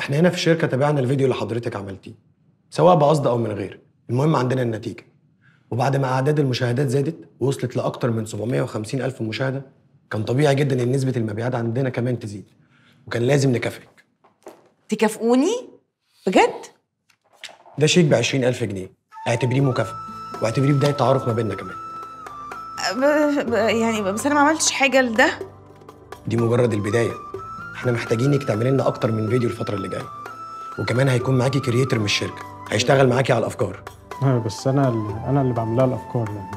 إحنا هنا في الشركة تابعنا الفيديو اللي حضرتك عملتيه سواء بقصد أو من غير. المهم عندنا النتيجة. وبعد ما أعداد المشاهدات زادت ووصلت لأكتر من 750 ألف مشاهدة كان طبيعي جدا إن نسبة المبيعات عندنا كمان تزيد وكان لازم نكافئك. تكافئوني؟ بجد؟ ده شيك ب 20000 جنيه. اعتبريه مكافأة واعتبريه بداية تعارف ما بيننا كمان. ب... ب... يعني بس أنا ما عملتش حاجة لده. دي مجرد البداية. إحنا محتاجينك تعملي لنا أكتر من فيديو الفترة اللي جاية. وكمان هيكون معاكي creator من الشركة. هيشتغل معاكي على الأفكار. آه، بس أنا اللي أنا اللي بعمل لها الأفكار يعني.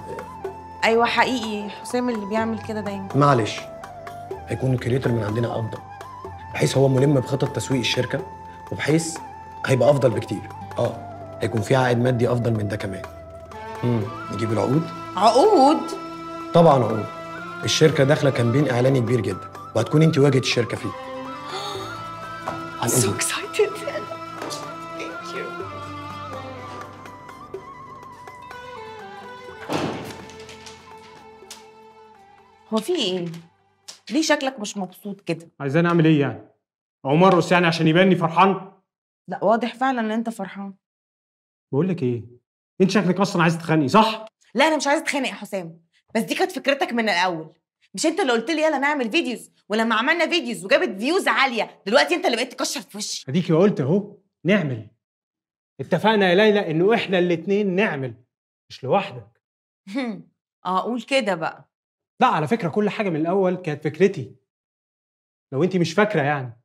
أيوه حقيقي. حسام اللي بيعمل كده دايما. معلش. هيكون ال creator من عندنا أفضل. بحيث هو ملم بخطط تسويق الشركة وبحيث هيبقى أفضل بكتير. آه هيكون في عائد مادي أفضل من ده كمان. امم نجيب العقود؟ عقود؟ طبعا عقود. الشركة داخلة كامبين إعلاني كبير جدا وهتكون أنت واجهة الشركة فيه. عن so excited. Thank you. هو في إيه؟ ليه شكلك مش مبسوط كده؟ عايزاني أعمل إيه يعني؟ أقوم أرقص يعني عشان يبان اني فرحان؟ لا واضح فعلا إن أنت فرحان. بقول لك إيه؟ أنت شكلك أصلا عايزة تتخانقي صح؟ لا أنا مش عايزة أتخانق يا حسام بس دي كانت فكرتك من الأول. مش انت اللي قلت لي يلا نعمل videos؟ ولما عملنا videos وجابت views عالية دلوقتي انت اللي بقيت تكشر في وشي. اديكي قلت أهو نعمل. اتفقنا يا ليلى إنه إحنا الاتنين نعمل مش لوحدك. آه قول كده بقى. لا على فكرة كل حاجة من الأول كانت فكرتي. لو أنت مش فاكرة يعني.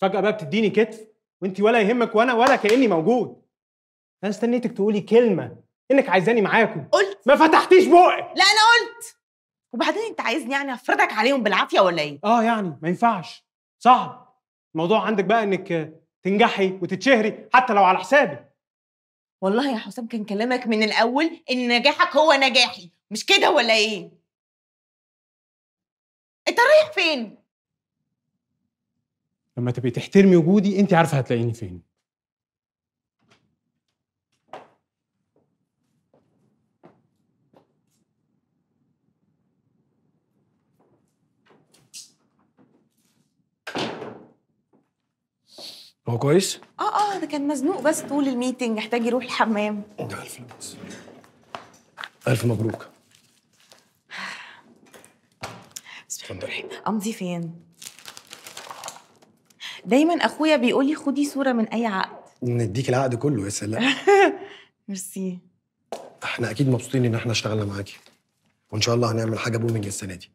فجأة بقى بتديني كتف وأنت ولا يهمك وأنا ولا كأني موجود. أنا استنيتك تقولي كلمة إنك عايزاني معاكم. قلت. ما فتحتيش بقك. لا أنا قلت. وبعدين أنت عايزني يعني أفرضك عليهم بالعافية ولا إيه؟ آه يعني ما ينفعش. صعب. الموضوع عندك بقى إنك تنجحي وتتشهري حتى لو على حسابي. والله يا حسام كان كلامك من الأول إن نجاحك هو نجاحي مش كده ولا إيه؟ أنت رايح فين؟ لما تبقي تحترمي وجودي أنت عارفة هتلاقيني فين. هو كويس؟ آه آه ده كان مزنوق بس طول الميتنج محتاج يروح الحمام. ده ألف فلوس ألف مبروك. اتفضلي امضي فين؟ دايما أخويا بيقول لي خدي صورة من أي عقد. نديك العقد كله يا سلام. ميرسي. إحنا أكيد مبسوطين إن إحنا اشتغلنا معاكي. وإن شاء الله هنعمل حاجة بومنج السنة دي.